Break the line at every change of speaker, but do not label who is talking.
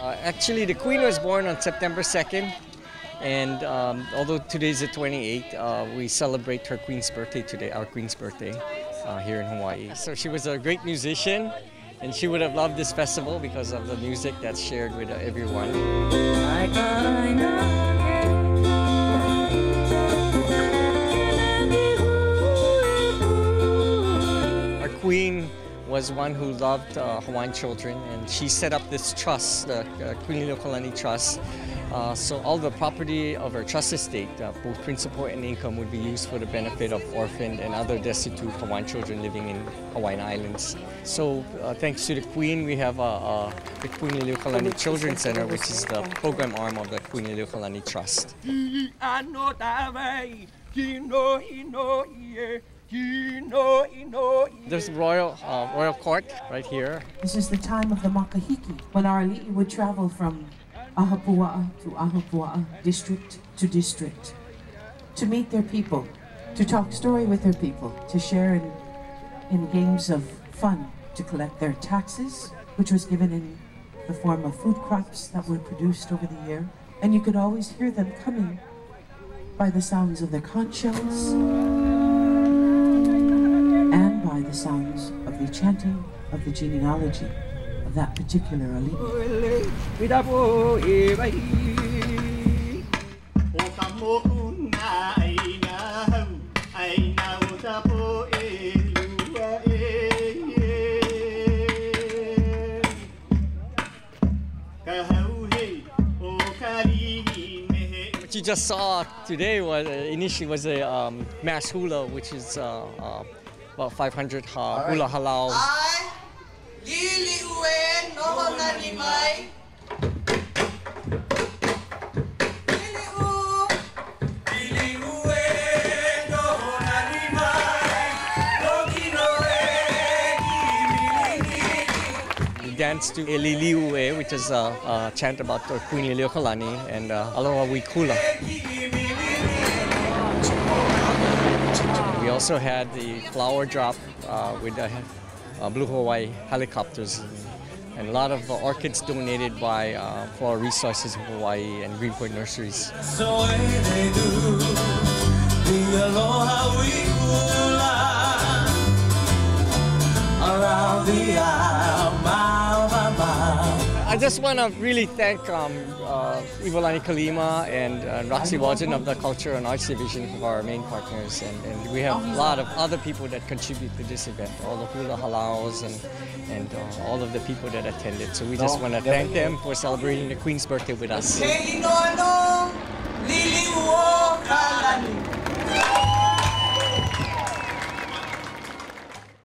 uh, actually, the Queen was born on September 2nd, and um, although today is the 28th, uh, we celebrate her Queen's birthday today, our Queen's birthday uh, here in Hawaii. So she was a great musician, and she would have loved this festival because of the music that's shared with everyone. Was one who loved uh, Hawaiian children, and she set up this trust, the uh, Queen Liliuokalani Trust. Uh, so all the property of her trust estate, uh, both principal and income, would be used for the benefit of orphaned and other destitute Hawaiian children living in Hawaiian Islands. So uh, thanks to the Queen, we have uh, uh, the Queen Liliuokalani Children's Center, which is the program arm of the Queen Liliuokalani Trust. There's royal uh, royal court right here.
This is the time of the makahiki, when our ali'i would travel from Ahupua'a to Ahupua'a, district to district, to meet their people, to talk story with their people, to share in, in games of fun, to collect their taxes, which was given in the form of food crops that were produced over the year. And you could always hear them coming by the sounds of their conch shells and by the sounds of the chanting of the genealogy of that particular ali'i.
What you just saw today was uh, initially was a um, mass hula, which is uh, uh, about 500 ha- hula halau.
Ai, lili ue, noho nani mai. Lili u. Lili ue, noho nani mai. Loki no e,
We danced to Eliliue, which is a, a chant about uh, Queen Liliuokalani, and uh, Aloha Wikula. We also had the flower drop uh, with the uh, Blue Hawaii helicopters and a lot of uh, orchids donated by uh, Resources of Hawaii and Greenpoint Nurseries. I just want to really thank um, uh, Ivolani Kalima and uh, Roxy Wajan of the Culture and Arts Division for our main partners. And, and we have a lot of other people that contribute to this event, all the hula halaus and, and uh, all of the people that attended. So we just want to thank them for celebrating the Queen's birthday with us.
Hey, no, no.